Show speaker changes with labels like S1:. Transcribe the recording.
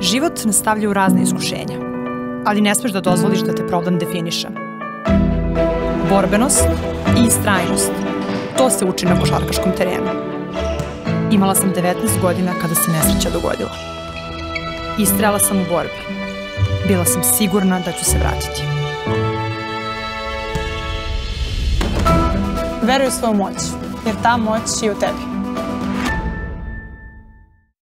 S1: Život nas stavlja u razne iskušenja, ali ne smeš da dozvoliš da te problem definiše. Borbenost i istrajnost. To se uči na košarkaškom terenu. Imala sam 19 godina kada se nesreća dogodila. Istrela sam u borbi. Bila sam sigurna da ću se vratiti.
S2: Veruj u svoju moć, jer ta moć je u tebi.